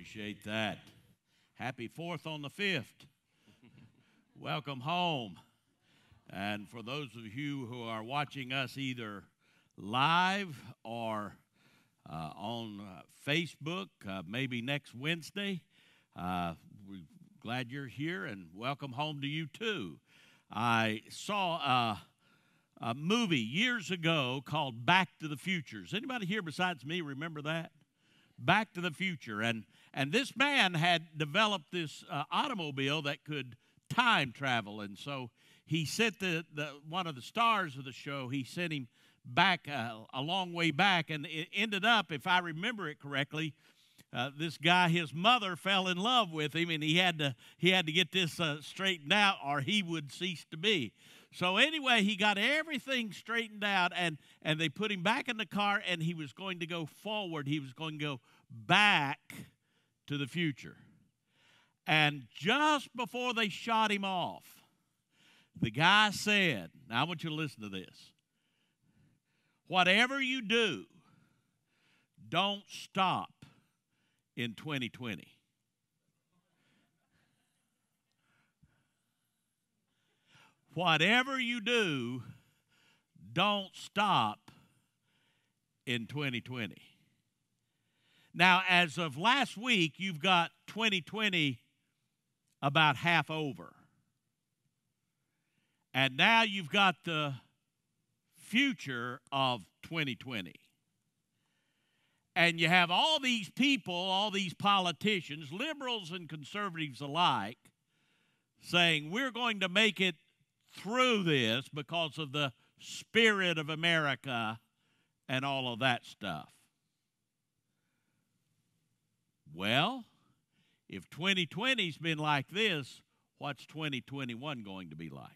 Appreciate that. Happy 4th on the 5th. Welcome home. And for those of you who are watching us either live or uh, on uh, Facebook, uh, maybe next Wednesday, uh, we're glad you're here and welcome home to you too. I saw a, a movie years ago called Back to the Future. Does anybody here besides me remember that? Back to the Future. And, and this man had developed this uh, automobile that could time travel. And so he sent the, the, one of the stars of the show, he sent him back uh, a long way back. And it ended up, if I remember it correctly, uh, this guy, his mother fell in love with him, and he had to he had to get this uh, straightened out, or he would cease to be. So anyway, he got everything straightened out, and and they put him back in the car, and he was going to go forward. He was going to go back to the future. And just before they shot him off, the guy said, "Now I want you to listen to this. Whatever you do, don't stop." in 2020. Whatever you do, don't stop in 2020. Now, as of last week, you've got 2020 about half over. And now you've got the future of 2020 and you have all these people, all these politicians, liberals and conservatives alike, saying we're going to make it through this because of the spirit of America and all of that stuff. Well, if 2020's been like this, what's 2021 going to be like?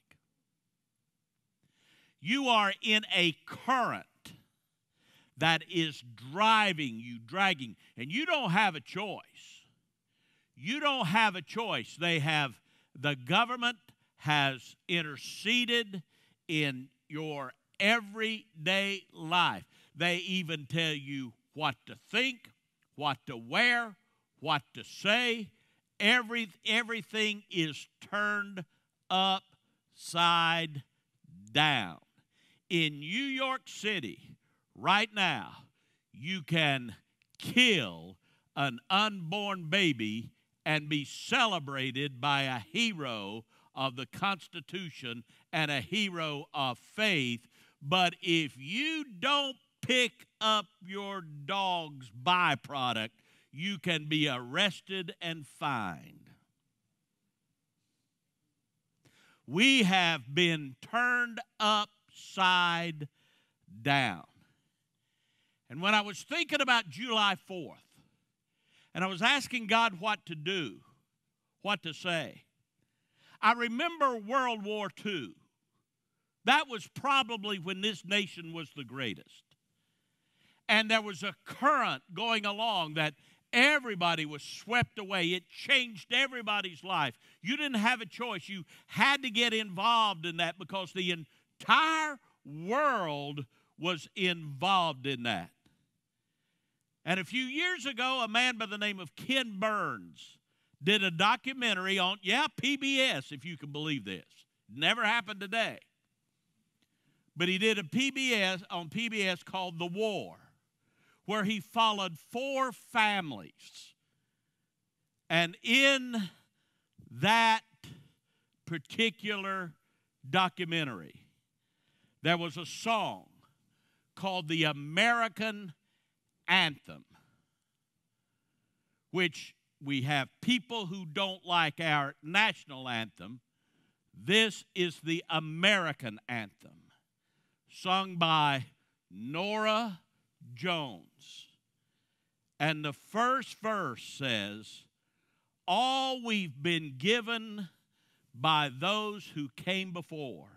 You are in a current that is driving you, dragging, and you don't have a choice. You don't have a choice. They have, the government has interceded in your everyday life. They even tell you what to think, what to wear, what to say. Every, everything is turned upside down. In New York City, right now, you can kill an unborn baby and be celebrated by a hero of the Constitution and a hero of faith. But if you don't pick up your dog's byproduct, you can be arrested and fined. We have been turned upside down. And when I was thinking about July 4th, and I was asking God what to do, what to say, I remember World War II. That was probably when this nation was the greatest. And there was a current going along that everybody was swept away. It changed everybody's life. You didn't have a choice. You had to get involved in that because the entire world was involved in that. And a few years ago, a man by the name of Ken Burns did a documentary on, yeah, PBS, if you can believe this. Never happened today. But he did a PBS on PBS called The War, where he followed four families. And in that particular documentary, there was a song called the American anthem, which we have people who don't like our national anthem. This is the American anthem, sung by Norah Jones. And the first verse says, All we've been given by those who came before,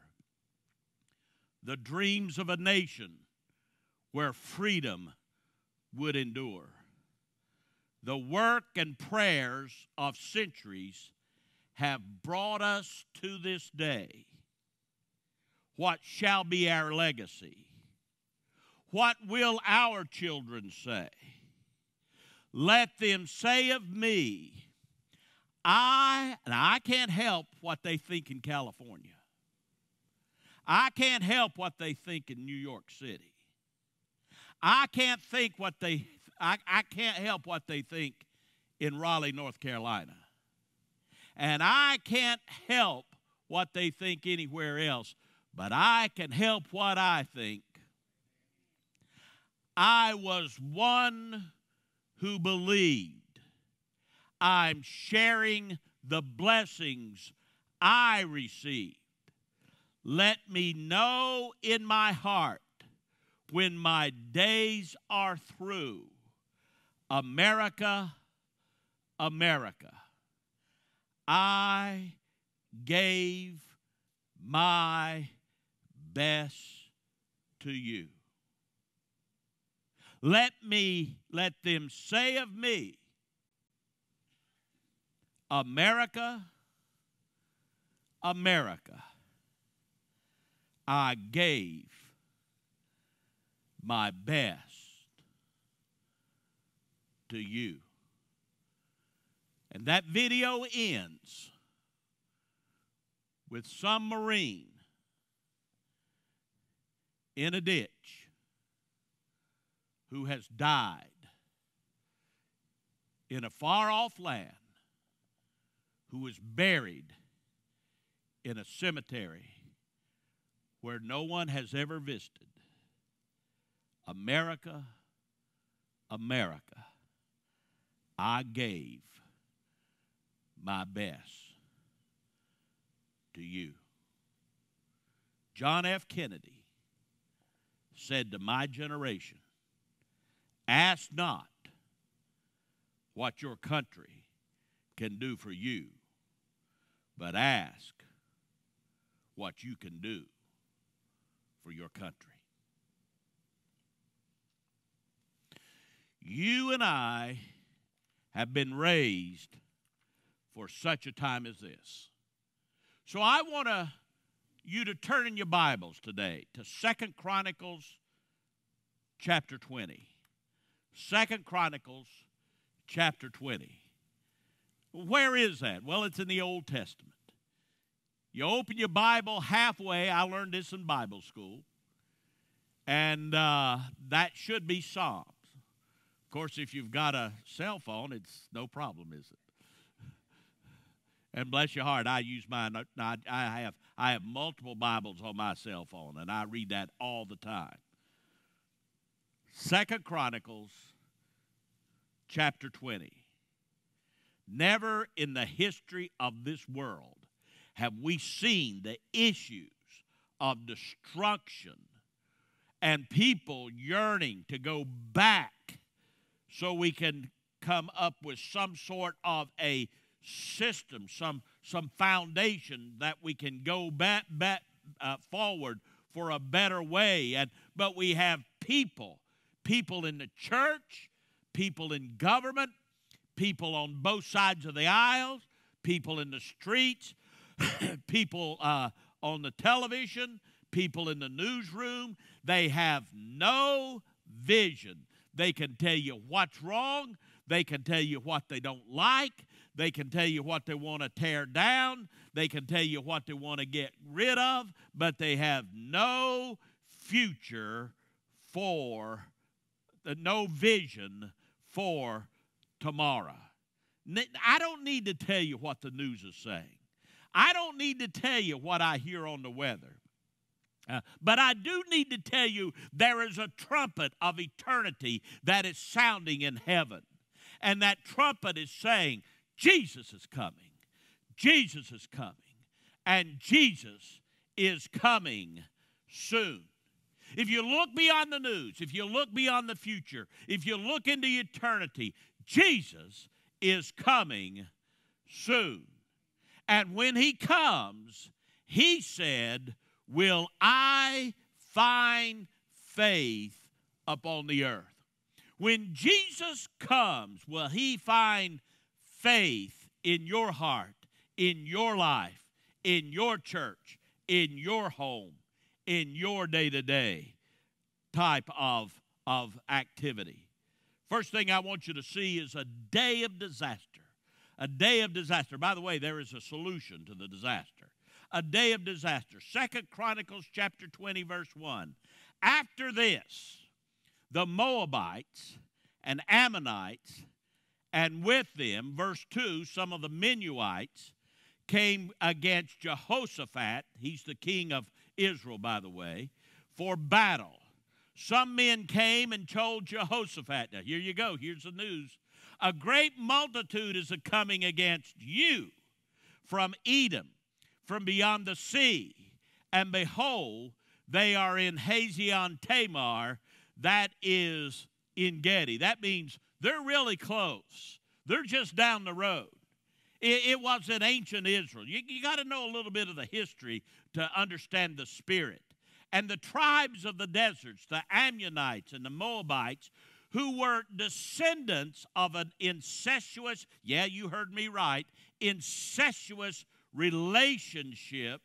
the dreams of a nation where freedom would endure. The work and prayers of centuries have brought us to this day. What shall be our legacy? What will our children say? let them say of me, I, and I can't help what they think in California. I can't help what they think in New York City. I can't think what they, I, I can't help what they think in Raleigh, North Carolina. And I can't help what they think anywhere else, but I can help what I think. I was one who believed. I'm sharing the blessings I received. Let me know in my heart when my days are through. America, America, I gave my best to you. Let me, let them say of me, America, America, I gave my best to you. And that video ends with some Marine in a ditch who has died in a far off land, who was buried in a cemetery where no one has ever visited. America, America, I gave my best to you. John F. Kennedy said to my generation, Ask not what your country can do for you, but ask what you can do for your country. You and I have been raised for such a time as this. So I want you to turn in your Bibles today to Second Chronicles chapter 20. Second Chronicles chapter 20. Where is that? Well, it's in the Old Testament. You open your Bible halfway. I learned this in Bible school. And uh, that should be Psalms. Of course, if you've got a cell phone, it's no problem, is it? And bless your heart, I use mine. I have I have multiple Bibles on my cell phone, and I read that all the time. Second Chronicles chapter 20. Never in the history of this world have we seen the issues of destruction and people yearning to go back so we can come up with some sort of a system, some, some foundation that we can go back, back uh, forward for a better way. And, but we have people, people in the church, people in government, people on both sides of the aisles, people in the streets, people uh, on the television, people in the newsroom. They have no vision. They can tell you what's wrong. They can tell you what they don't like. They can tell you what they want to tear down. They can tell you what they want to get rid of, but they have no future for, no vision for tomorrow. I don't need to tell you what the news is saying. I don't need to tell you what I hear on the weather. Uh, but I do need to tell you there is a trumpet of eternity that is sounding in heaven. And that trumpet is saying, Jesus is coming. Jesus is coming. And Jesus is coming soon. If you look beyond the news, if you look beyond the future, if you look into eternity, Jesus is coming soon. And when he comes, he said, Will I find faith upon the earth? When Jesus comes, will he find faith in your heart, in your life, in your church, in your home? In your day to day type of, of activity. First thing I want you to see is a day of disaster. A day of disaster. By the way, there is a solution to the disaster. A day of disaster. Second Chronicles chapter 20, verse 1. After this, the Moabites and Ammonites, and with them, verse 2, some of the Meunites came against Jehoshaphat. He's the king of Israel, by the way, for battle. Some men came and told Jehoshaphat, now here you go, here's the news. A great multitude is coming against you from Edom, from beyond the sea. And behold, they are in Hazazon Tamar, that is Engedi. That means they're really close. They're just down the road. It, it was in ancient Israel. You, you got to know a little bit of the history to understand the spirit. And the tribes of the deserts, the Ammonites and the Moabites, who were descendants of an incestuous, yeah, you heard me right, incestuous relationship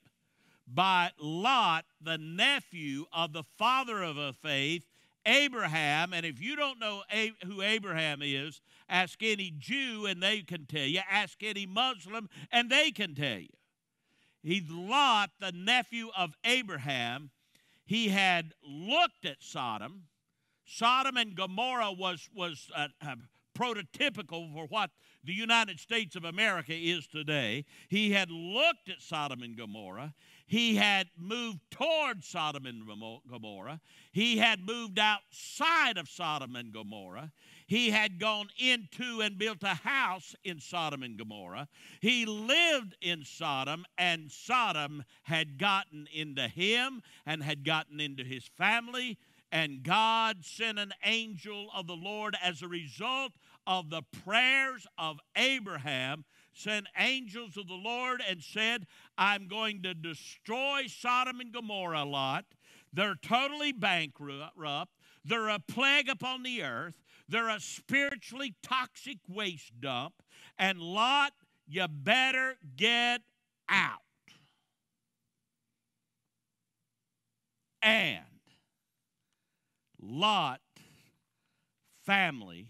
by Lot, the nephew of the father of a faith, Abraham. And if you don't know who Abraham is, ask any Jew and they can tell you. Ask any Muslim and they can tell you. He's Lot, the nephew of Abraham. He had looked at Sodom. Sodom and Gomorrah was, was uh, uh, prototypical for what the United States of America is today. He had looked at Sodom and Gomorrah. He had moved toward Sodom and Gomorrah. He had moved outside of Sodom and Gomorrah. He had gone into and built a house in Sodom and Gomorrah. He lived in Sodom, and Sodom had gotten into him and had gotten into his family. And God sent an angel of the Lord as a result of the prayers of Abraham sent angels of the Lord and said, I'm going to destroy Sodom and Gomorrah, a Lot. They're totally bankrupt. They're a plague upon the earth. They're a spiritually toxic waste dump. And Lot, you better get out. And Lot family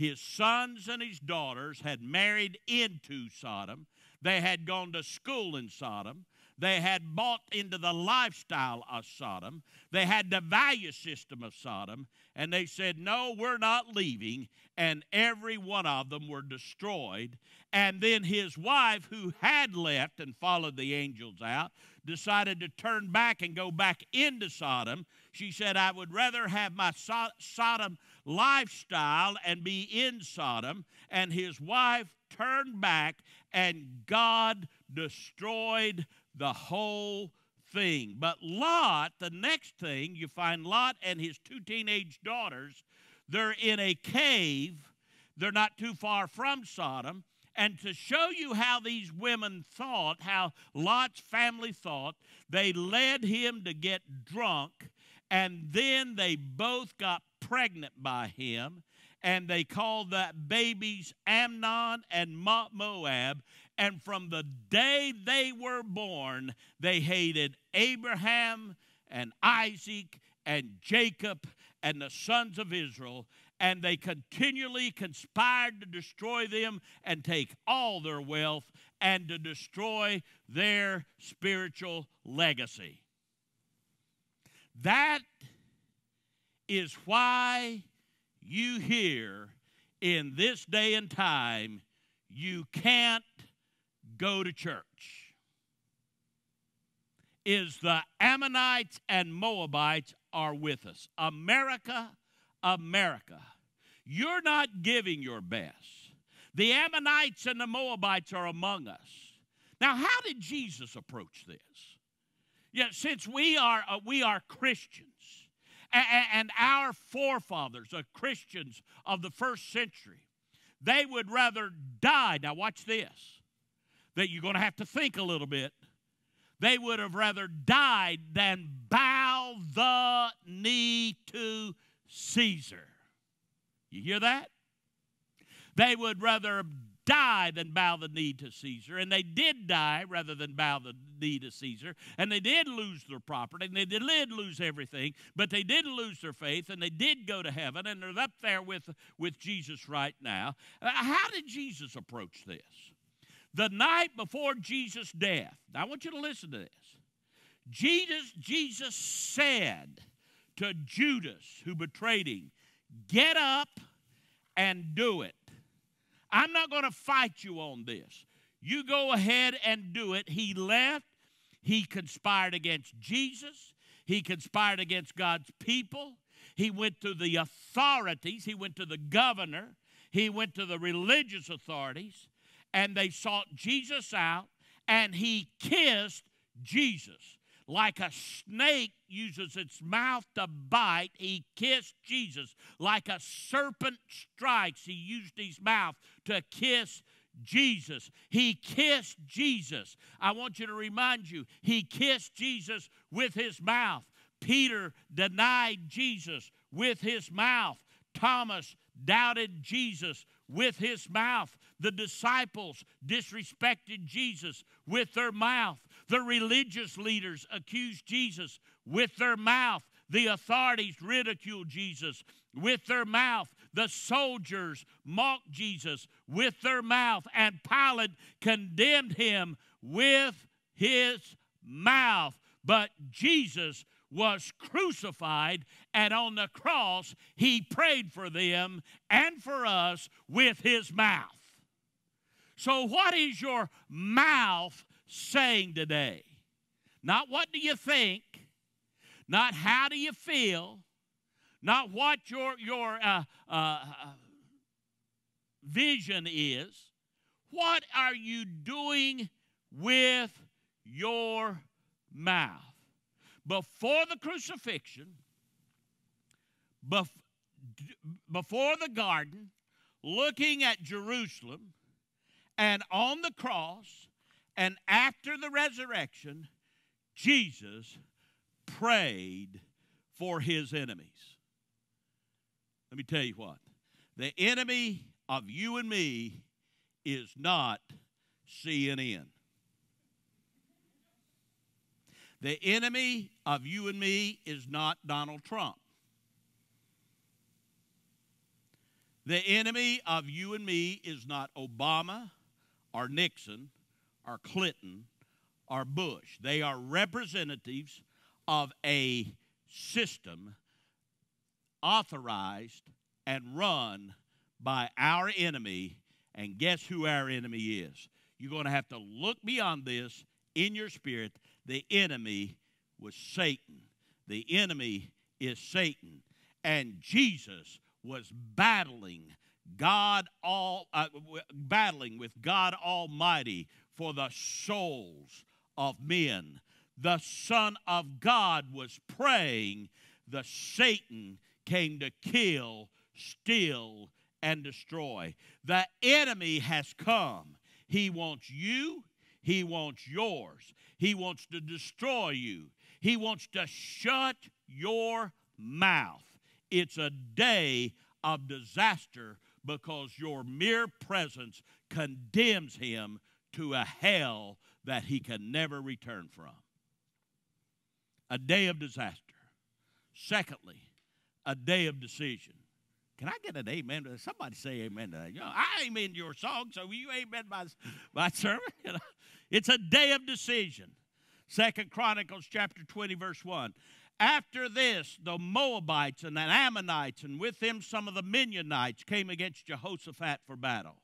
his sons and his daughters had married into Sodom. They had gone to school in Sodom. They had bought into the lifestyle of Sodom. They had the value system of Sodom. And they said, No, we're not leaving. And every one of them were destroyed. And then his wife, who had left and followed the angels out, decided to turn back and go back into Sodom. She said, I would rather have my Sodom lifestyle and be in Sodom. And his wife turned back, and God destroyed the whole thing. But Lot, the next thing, you find Lot and his two teenage daughters, they're in a cave. They're not too far from Sodom. And to show you how these women thought, how Lot's family thought, they led him to get drunk, and then they both got pregnant by him, and they called that babies Ammon and Moab. And from the day they were born, they hated Abraham and Isaac and Jacob and the sons of Israel, and they continually conspired to destroy them and take all their wealth and to destroy their spiritual legacy. That is why you hear in this day and time you can't go to church. Is the Ammonites and Moabites are with us. America, America, you're not giving your best. The Ammonites and the Moabites are among us. Now, how did Jesus approach this? Yeah, since we are uh, we are Christians, and our forefathers, the Christians of the first century, they would rather die. Now, watch this, that you're going to have to think a little bit. They would have rather died than bow the knee to Caesar. You hear that? They would rather die than bow the knee to Caesar. And they did die rather than bow the knee to Caesar. And they did lose their property and they did lose everything, but they didn't lose their faith and they did go to heaven and they're up there with, with Jesus right now. Uh, how did Jesus approach this? The night before Jesus' death, I want you to listen to this. Jesus, Jesus said to Judas, who betrayed him, Get up and do it. I'm not going to fight you on this. You go ahead and do it. He left. He conspired against Jesus. He conspired against God's people. He went to the authorities. He went to the governor. He went to the religious authorities. And they sought Jesus out. And he kissed Jesus like a snake uses its mouth to bite, he kissed Jesus. Like a serpent strikes, he used his mouth to kiss Jesus. He kissed Jesus. I want you to remind you, he kissed Jesus with his mouth. Peter denied Jesus with his mouth. Thomas doubted Jesus with his mouth. The disciples disrespected Jesus with their mouth. The religious leaders accused Jesus with their mouth. The authorities ridiculed Jesus with their mouth. The soldiers mocked Jesus with their mouth. And Pilate condemned him with his mouth. But Jesus was crucified, and on the cross, he prayed for them and for us with his mouth. So, what is your mouth saying today? Not what do you think, not how do you feel, not what your, your uh, uh, vision is. What are you doing with your mouth? Before the crucifixion, before the garden, looking at Jerusalem, and on the cross, and after the resurrection, Jesus prayed for his enemies. Let me tell you what the enemy of you and me is not CNN. The enemy of you and me is not Donald Trump. The enemy of you and me is not Obama or Nixon or Clinton or Bush. They are representatives of a system authorized and run by our enemy. And guess who our enemy is? You're going to have to look beyond this in your spirit. The enemy was Satan. The enemy is Satan. And Jesus was battling God all uh, battling with God Almighty for the souls of men. The Son of God was praying, the Satan came to kill, steal, and destroy. The enemy has come. He wants you, he wants yours. He wants to destroy you. He wants to shut your mouth. It's a day of disaster because your mere presence condemns him to a hell that he can never return from. A day of disaster. Secondly, a day of decision. Can I get an amen? Somebody say amen to that. You know, I amen your song, so you amen my, my sermon. You know? It's a day of decision. Second Chronicles chapter 20, verse 1. After this, the Moabites and the Ammonites, and with them some of the Midianites, came against Jehoshaphat for battle.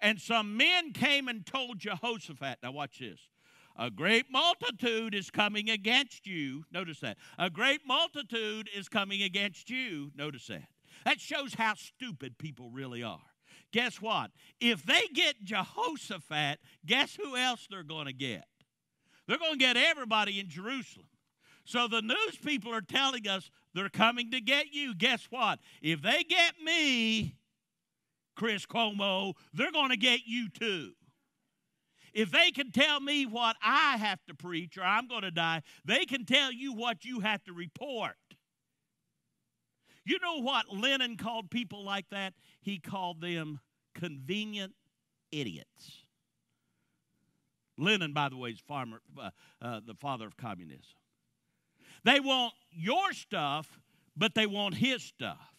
And some men came and told Jehoshaphat, now watch this. A great multitude is coming against you. Notice that. A great multitude is coming against you. Notice that. That shows how stupid people really are. Guess what? If they get Jehoshaphat, guess who else they're going to get? They're going to get everybody in Jerusalem. So the news people are telling us they're coming to get you. Guess what? If they get me, Chris Cuomo, they're going to get you too. If they can tell me what I have to preach or I'm going to die, they can tell you what you have to report. You know what Lenin called people like that? He called them convenient idiots. Lenin, by the way, is farmer, uh, uh, the father of communism. They want your stuff, but they want his stuff.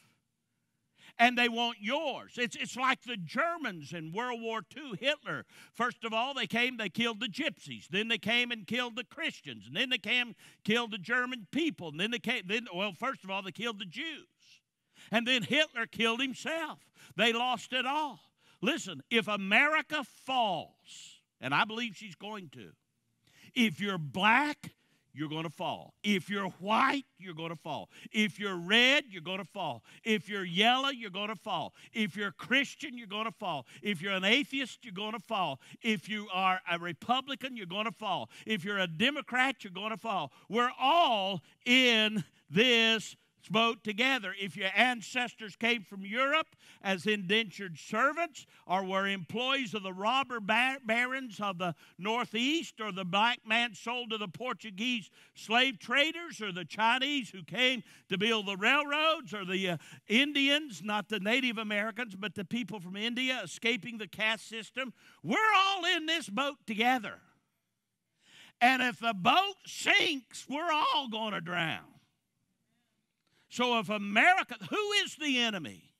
And they want yours. It's, it's like the Germans in World War II, Hitler. First of all, they came, they killed the gypsies. Then they came and killed the Christians. And then they came, killed the German people. And then they came, then, well, first of all, they killed the Jews. And then Hitler killed himself. They lost it all. Listen, if America falls, and I believe she's going to, if you're black, you're going to fall. If you're white, you're going to fall. If you're red, you're going to fall. If you're yellow, you're going to fall. If you're Christian, you're going to fall. If you're an atheist, you're going to fall. If you are a Republican, you're going to fall. If you're a Democrat, you're going to fall. We're all in this boat together. If your ancestors came from Europe as indentured servants or were employees of the robber bar- barons of the Northeast or the black man sold to the Portuguese slave traders or the Chinese who came to build the railroads or the uh, Indians, not the Native Americans, but the people from India escaping the caste system, we're all in this boat together. And if the boat sinks, we're all going to drown. So if America, who is the enemy?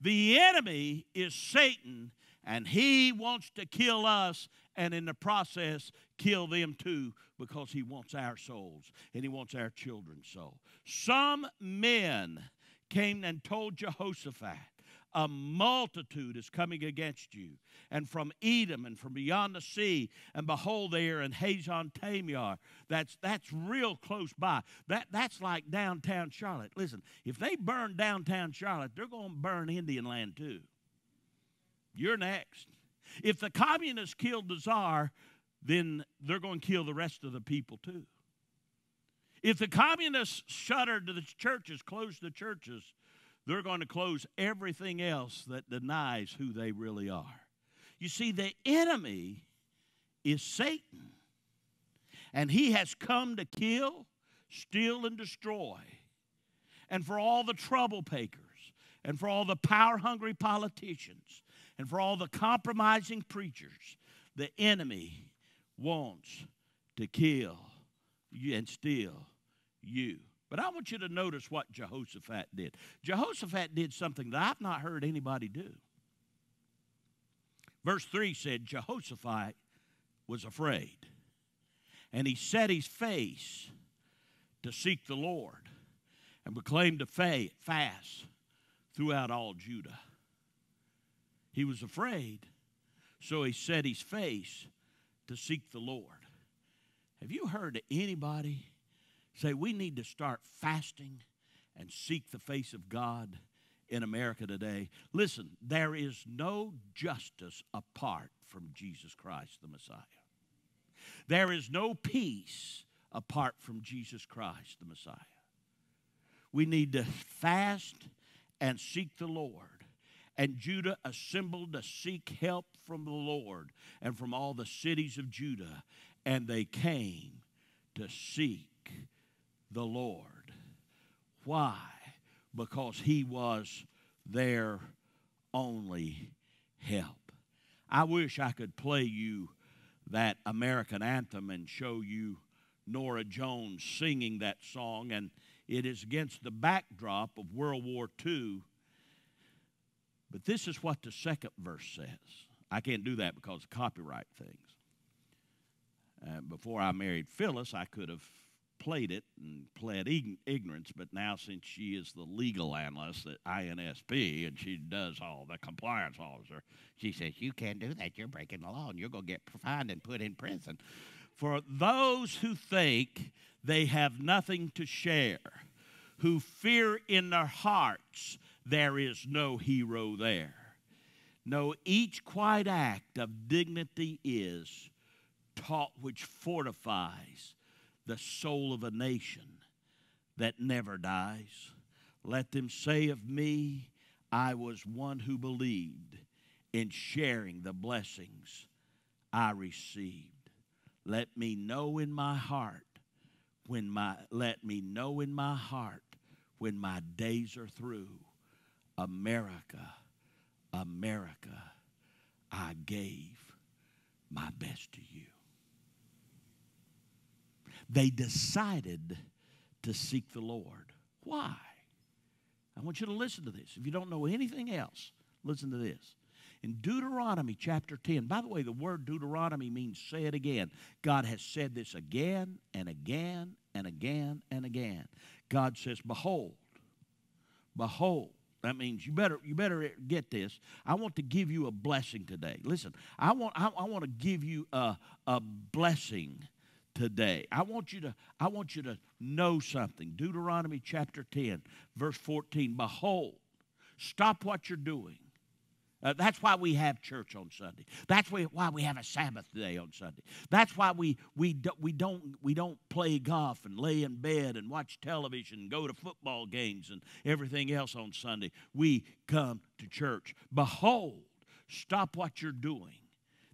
The enemy is Satan, and he wants to kill us and in the process kill them too because he wants our souls and he wants our children's soul. Some men came and told Jehoshaphat, a multitude is coming against you, and from Edom and from beyond the sea, and behold, they are in Hazon Tamar. That's that's real close by. That that's like downtown Charlotte. Listen, if they burn downtown Charlotte, they're going to burn Indian land too. You're next. If the communists killed the czar, then they're going to kill the rest of the people too. If the communists shuttered the churches, closed the churches, they're going to close everything else that denies who they really are. You see, the enemy is Satan, and he has come to kill, steal, and destroy. And for all the trouble makers, and for all the power hungry politicians, and for all the compromising preachers, the enemy wants to kill you and steal you. But I want you to notice what Jehoshaphat did. Jehoshaphat did something that I've not heard anybody do. Verse 3 said, Jehoshaphat was afraid, and he set his face to seek the Lord and proclaimed a fast throughout all Judah. He was afraid, so he set his face to seek the Lord. Have you heard of anybody say we need to start fasting and seek the face of God in America today. Listen, there is no justice apart from Jesus Christ the Messiah. There is no peace apart from Jesus Christ the Messiah. We need to fast and seek the Lord. And Judah assembled to seek help from the Lord and from all the cities of Judah, and they came to seek the Lord. Why? Because he was their only help. I wish I could play you that American anthem and show you Norah Jones singing that song, and it is against the backdrop of World War II. But this is what the second verse says. I can't do that because of copyright things. Uh, before I married Phyllis, I could have played it and pled ignorance, but now since she is the legal analyst at INSP and she does all the compliance officer, she says, You can't do that. You're breaking the law and you're going to get fined and put in prison. For those who think they have nothing to share, who fear in their hearts there is no hero there. No, each quiet act of dignity is taught which fortifies the soul of a nation that never dies. Let them say of me, I was one who believed in sharing the blessings I received. Let me know in my heart when my let me know in my heart when my days are through. America, America, I gave my best to you. They decided to seek the Lord. Why? I want you to listen to this. If you don't know anything else, listen to this. In Deuteronomy chapter 10, by the way, the word Deuteronomy means say it again. God has said this again and again and again and again. God says, Behold, behold. That means you better you better get this. I want to give you a blessing today. Listen, I want I, I want to give you a, a blessing today. I want you to I want you to know something. Deuteronomy chapter 10, verse 14. Behold, stop what you're doing. Uh, that's why we have church on Sunday. That's why we have a Sabbath day on Sunday. That's why we, we, do, we, don't, we don't play golf and lay in bed and watch television and go to football games and everything else on Sunday. We come to church. Behold, stop what you're doing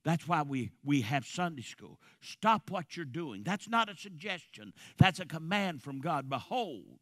that's why we, we have Sunday school. Stop what you're doing. That's not a suggestion, that's a command from God. Behold,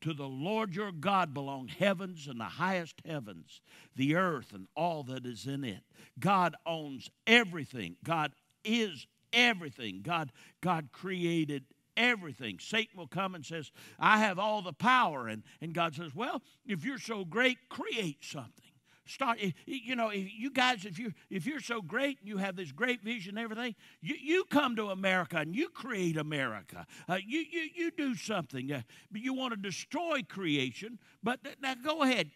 to the Lord your God belong heavens and the highest heavens, the earth and all that is in it. God owns everything. God is everything. God, God created everything. Satan will come and says, I have all the power. And, and God says, Well, if you're so great, create something. Start, you know, you guys, if you if you're so great and you have this great vision and everything, you, you come to America and you create America. Uh, you, you you do something. Uh, you want to destroy creation, but now go ahead,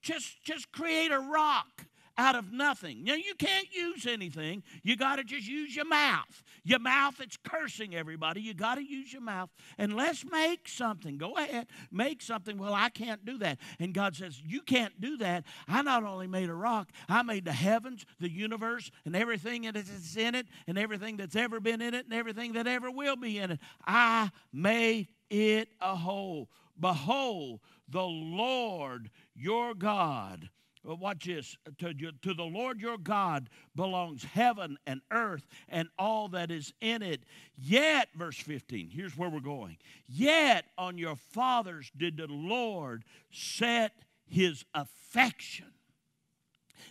just just create a rock out of nothing. Now, you can't use anything. You got to just use your mouth. Your mouth, it's cursing everybody. You got to use your mouth. And let's make something. Go ahead, make something. Well, I can't do that. And God says, You can't do that. I not only made a rock, I made the heavens, the universe, and everything that is in it, and everything that's ever been in it, and everything that ever will be in it. I made it a whole. Behold, the Lord your God well, watch this. To, to the Lord your God belongs heaven and earth and all that is in it. Yet, verse 15, here's where we're going. Yet on your fathers did the Lord set his affection.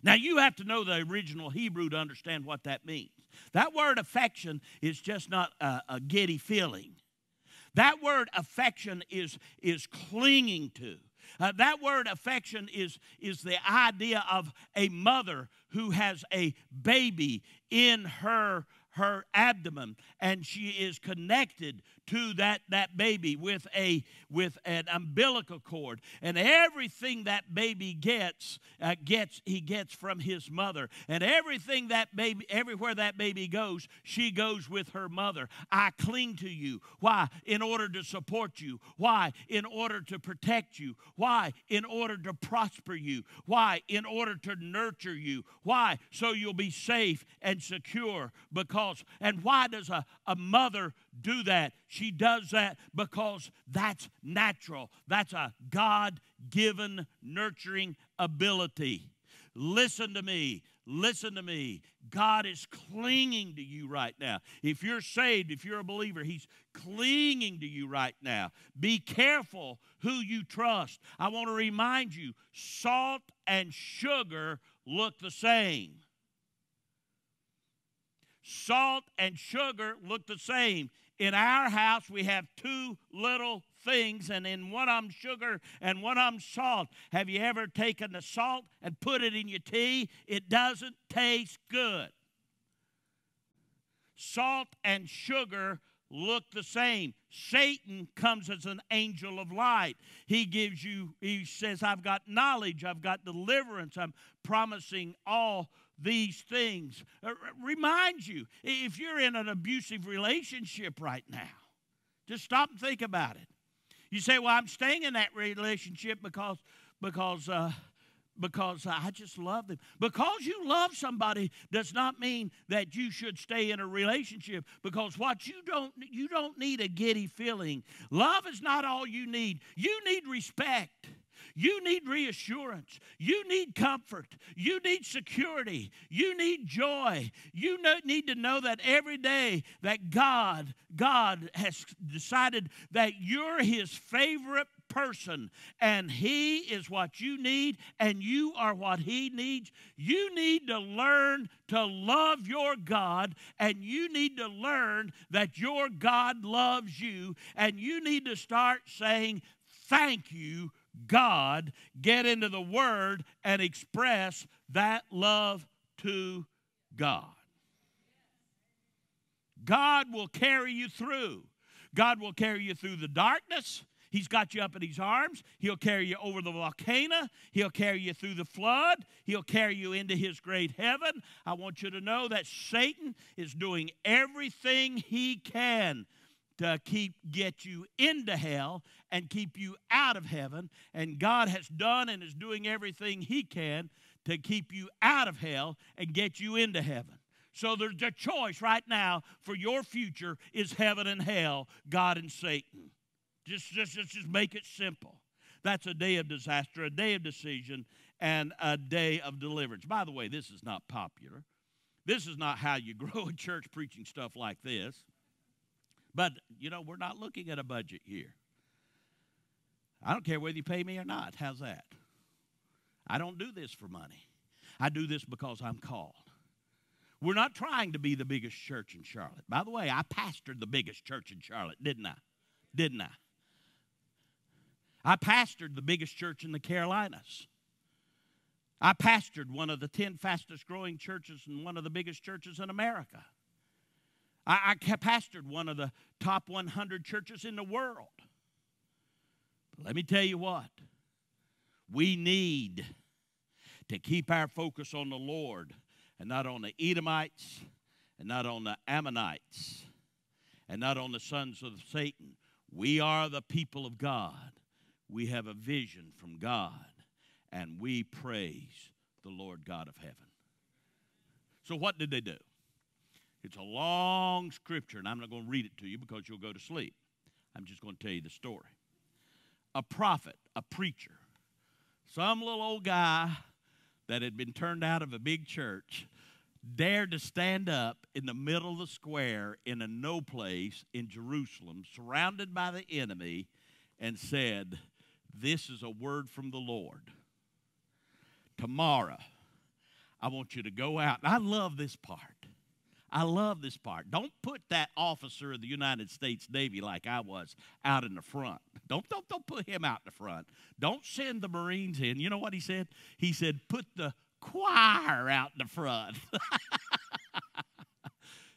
Now, you have to know the original Hebrew to understand what that means. That word affection is just not a, a giddy feeling. That word affection is, is clinging to. Uh, that word affection is, is the idea of a mother who has a baby in her her abdomen and she is connected to that, that baby with a with an umbilical cord. And everything that baby gets uh, gets he gets from his mother. And everything that baby everywhere that baby goes she goes with her mother. I cling to you. Why? In order to support you. Why? In order to protect you. Why? In order to prosper you. Why? In order to nurture you. Why? So you'll be safe and secure because and why does a, a mother do that. She does that because that's natural, that's a God given nurturing ability. Listen to me. Listen to me. God is clinging to you right now. If you're saved, if you're a believer, He's clinging to you right now. Be careful who you trust. I want to remind you salt and sugar look the same. Salt and sugar look the same. In our house, we have two little things, and in one of them sugar and one of them salt. Have you ever taken the salt and put it in your tea? It doesn't taste good. Salt and sugar look the same. Satan comes as an angel of light. He gives you, he says, I've got knowledge, I've got deliverance, I'm promising all these things. Uh, remind you, if you're in an abusive relationship right now, just stop and think about it. You say, "Well, I'm staying in that relationship because because uh, because I just love them." Because you love somebody does not mean that you should stay in a relationship. Because what you don't you don't need a giddy feeling. Love is not all you need. You need respect. You need reassurance. You need comfort. You need security. You need joy. You need to know that every day that God, God has decided that you're his favorite person, and He is what you need, and you are what He needs. You need to learn to love your God, and you need to learn that your God loves you, and you need to start saying, Thank you, God. Get into the Word and express that love to God. God will carry you through. God will carry you through the darkness. He's got you up in his arms. He'll carry you over the volcano. He'll carry you through the flood. He'll carry you into his great heaven. I want you to know that Satan is doing everything he can to keep get you into hell and keep you out of heaven and God has done and is doing everything he can to keep you out of hell and get you into heaven. So there's a choice right now for your future is heaven and hell, God and Satan. Just, just, just, just make it simple. That's a day of disaster, a day of decision, and a day of deliverance. By the way, this is not popular. This is not how you grow a church preaching stuff like this. But, you know, we're not looking at a budget here. I don't care whether you pay me or not. How's that? I don't do this for money. I do this because I'm called. We're not trying to be the biggest church in Charlotte. By the way, I pastored the biggest church in Charlotte, didn't I? Didn't I? I pastored the biggest church in the Carolinas. I pastored one of the 10 fastest growing churches and one of the biggest churches in America. I, I pastored one of the top 100 churches in the world. Let me tell you what, we need to keep our focus on the Lord and not on the Edomites and not on the Ammonites and not on the sons of Satan. We are the people of God. We have a vision from God and we praise the Lord God of heaven. So, what did they do? It's a long scripture, and I'm not going to read it to you because you'll go to sleep. I'm just going to tell you the story. A prophet, a preacher, some little old guy that had been turned out of a big church dared to stand up in the middle of the square in a no place in Jerusalem, surrounded by the enemy, and said, This is a word from the Lord. Tomorrow, I want you to go out. And I love this part. I love this part. Don't put that officer of the United States Navy like I was out in the front. Don't, don't, don't put him out in the front. Don't send the Marines in. You know what he said? He said, put the choir out in the front.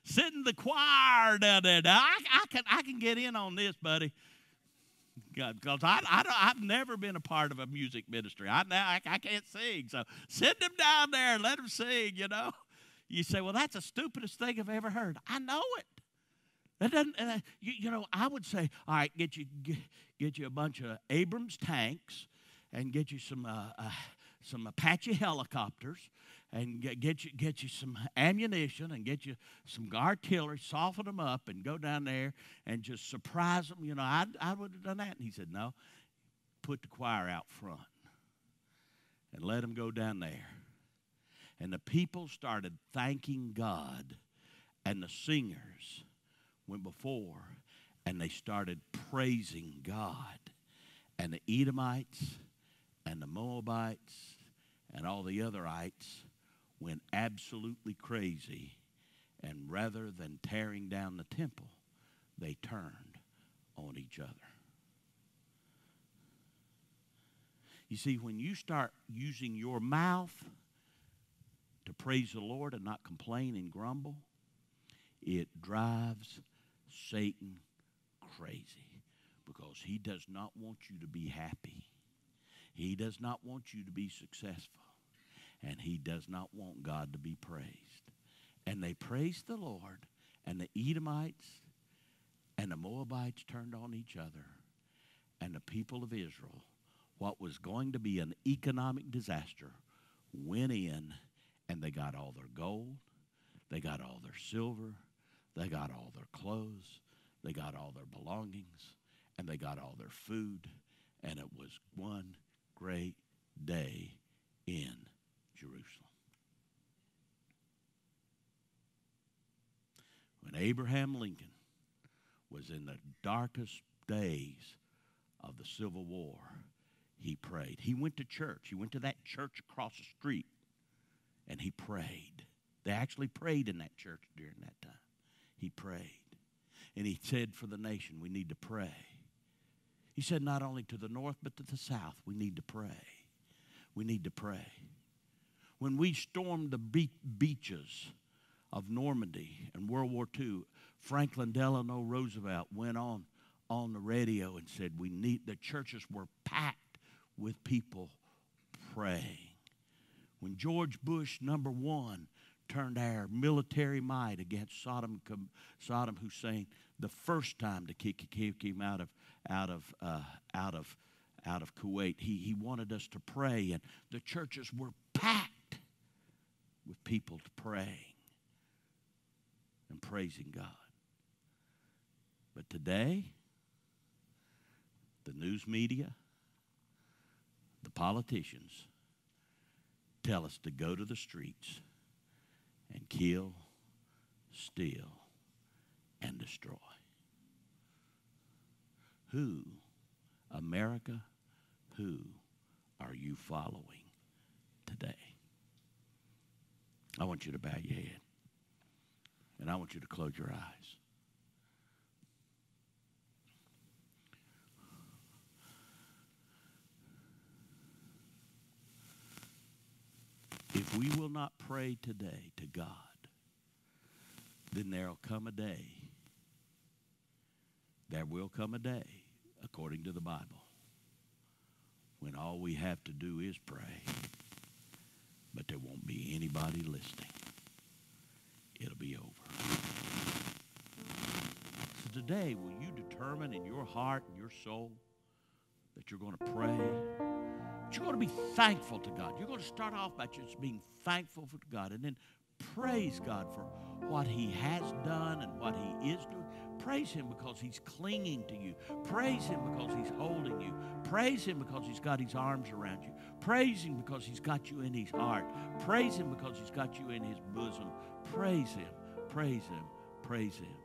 Sitting the choir down there. Now, I, I, can, I can get in on this, buddy. God, because I, I have never been a part of a music ministry. I, I, I can't sing. So send them down there and let them sing, you know. You say, well, that's the stupidest thing I've ever heard. I know it. That doesn't, uh, you, you, know, I would say, all right, get you, get, get you a bunch of Abrams tanks and get you some, uh, uh, some Apache helicopters and get, get, you, get you some ammunition and get you some artillery, soften them up and go down there and just surprise them. You know, I, I would have done that. And he said, no, put the choir out front and let them go down there and the people started thanking God, and the singers went before and they started praising God. And the Edomites and the Moabites and all the otherites went absolutely crazy. And rather than tearing down the temple, they turned on each other. You see, when you start using your mouth, to praise the Lord and not complain and grumble, it drives Satan crazy because he does not want you to be happy. He does not want you to be successful. And he does not want God to be praised. And they praised the Lord, and the Edomites and the Moabites turned on each other. And the people of Israel, what was going to be an economic disaster, went in and they got all their gold, they got all their silver, they got all their clothes, they got all their belongings, and they got all their food. And it was one great day in Jerusalem. When Abraham Lincoln was in the darkest days of the Civil War, he prayed. He went to church. He went to that church across the street and he prayed. They actually prayed in that church during that time. He prayed. And he said for the nation, we need to pray. He said not only to the north, but to the south, we need to pray. We need to pray. When we stormed the be- beaches of Normandy in World War II, Franklin Delano Roosevelt went on on the radio and said we need the churches were packed with people praying. When George Bush number 1 turned our military might against Saddam, Saddam Hussein the first time to kick, kick him out of out of uh, out of out of Kuwait. He he wanted us to pray, and the churches were packed with people praying and praising God. But today, the news media, the politicians tell us to go to the streets and kill, steal, and destroy. Who, America, who are you following today? I want you to bow your head and I want you to close your eyes. If we will not pray today to God, then there'll come a day. There will come a day, according to the Bible, when all we have to do is pray, but there won't be anybody listening. It'll be over. So today, will you determine in your heart and your soul that you're going to pray? You're going to be thankful to God. You're going to start off by just being thankful for God and then praise God for what He has done and what He is doing. Praise Him because He's clinging to you. Praise Him because He's holding you. Praise Him because He's got His arms around you. Praise Him because He's got you in His heart. Praise Him because He's got you in His bosom. Praise Him. Praise Him. Praise Him.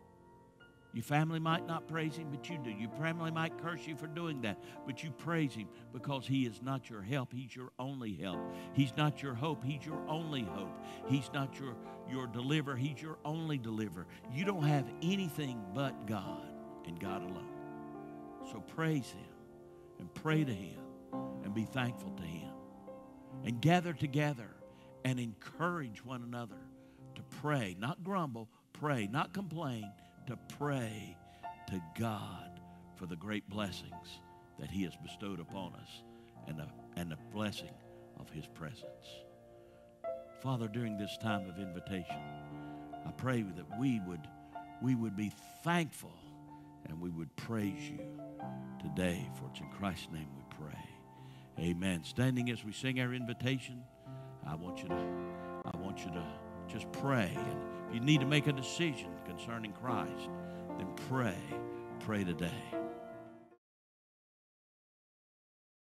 Your family might not praise him, but you do. Your family might curse you for doing that, but you praise him because he is not your help. He's your only help. He's not your hope. He's your only hope. He's not your, your deliverer. He's your only deliverer. You don't have anything but God and God alone. So praise him and pray to him and be thankful to him and gather together and encourage one another to pray, not grumble, pray, not complain to pray to God for the great blessings that He has bestowed upon us and the, and the blessing of His presence. Father, during this time of invitation, I pray that we would, we would be thankful and we would praise you today, for it's in Christ's name we pray. Amen. Standing as we sing our invitation, I want you to, I want you to just pray. And if you need to make a decision concerning Christ, then pray. Pray today.